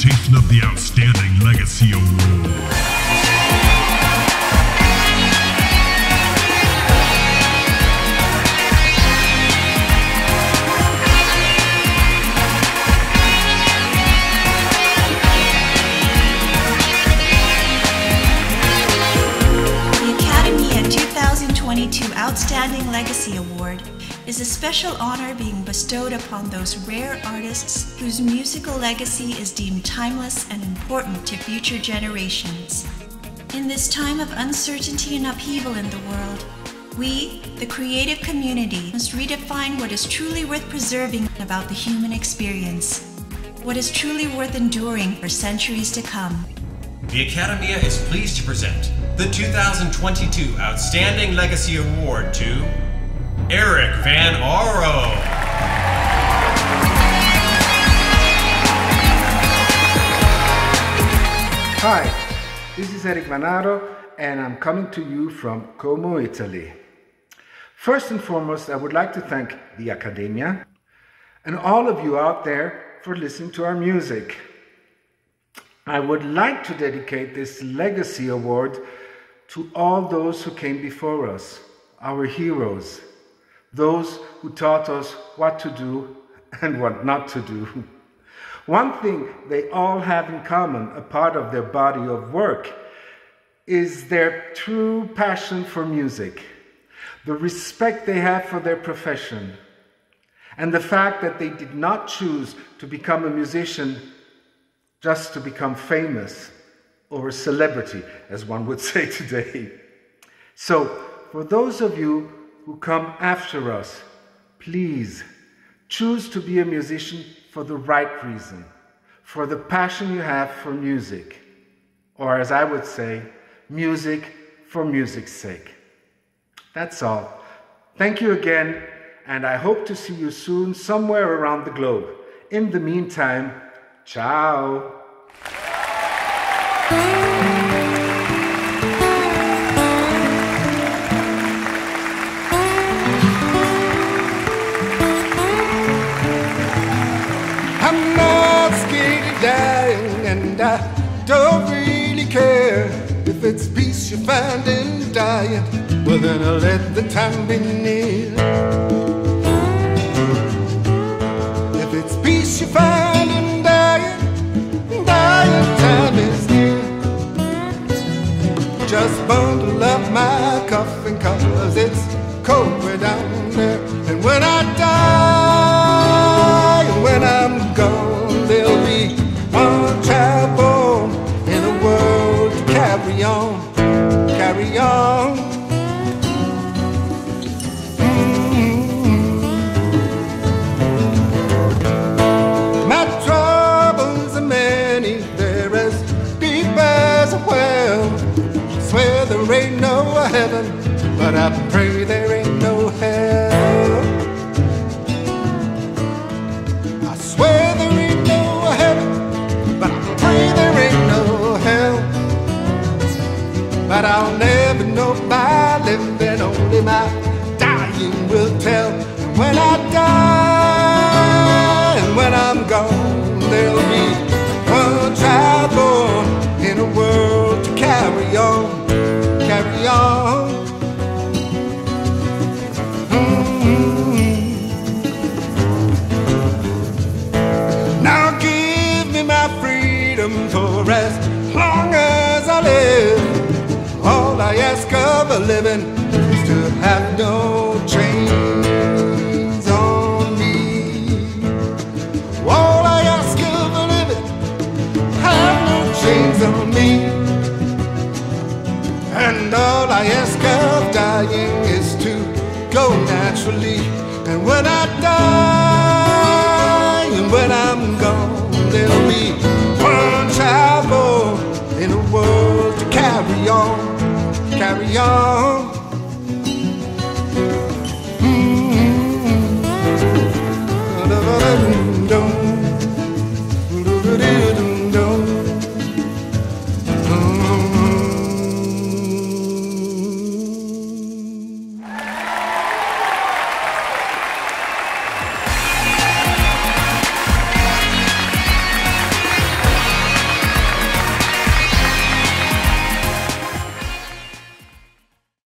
presentation of the Outstanding Legacy Award. Is a special honor being bestowed upon those rare artists whose musical legacy is deemed timeless and important to future generations. In this time of uncertainty and upheaval in the world, we, the creative community, must redefine what is truly worth preserving about the human experience, what is truly worth enduring for centuries to come. The Akademia is pleased to present the 2022 Outstanding Legacy Award to Eric Van Aro. Hi, this is Eric van Aro, and I'm coming to you from Como, Italy. First and foremost, I would like to thank the Akademia and all of you out there for listening to our music. I would like to dedicate this Legacy Award to all those who came before us, our heroes, those who taught us what to do and what not to do. One thing they all have in common, a part of their body of work, is their true passion for music, the respect they have for their profession, and the fact that they did not choose to become a musician just to become famous or a celebrity, as one would say today. So, for those of you who come after us, please choose to be a musician for the right reason, for the passion you have for music, or as I would say, music for music's sake. That's all. Thank you again, and I hope to see you soon somewhere around the globe. In the meantime, ciao. Don't really care if it's peace you find in dying. Well, then I'll let the time be near. If it's peace you find in dying, dying time is near. Just bundle up my coffin, cause they're as deep as a well. Swear there ain't no heaven, but I pray there ain't living is to have no chains on me. All I ask of a living, have no chains on me. And all I ask of dying is to go naturally. And when I die, and when I'm gone, there'll be one child born in a world to carry on, carry on.